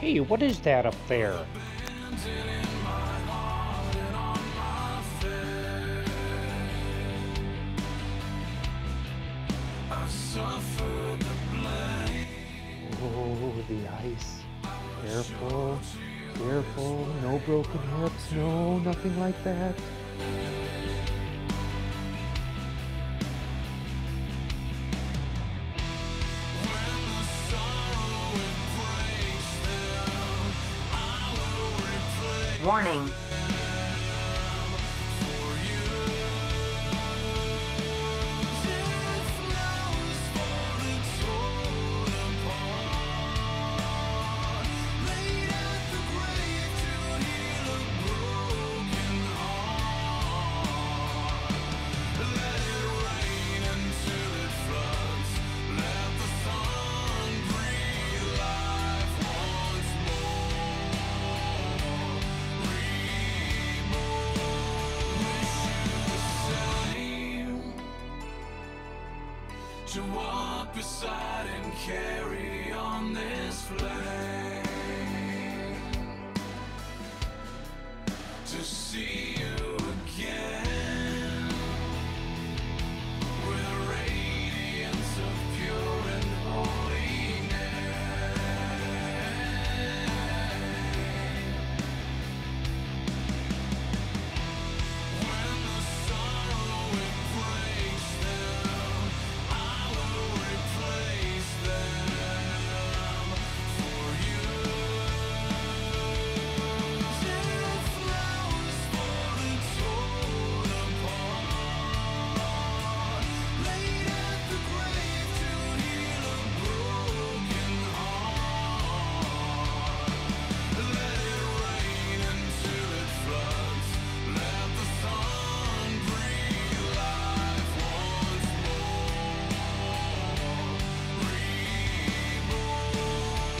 Hey, what is that up there? Oh, the ice. Careful, careful, no broken hips, no, nothing like that. Warning. to walk beside and carry on this flame. To see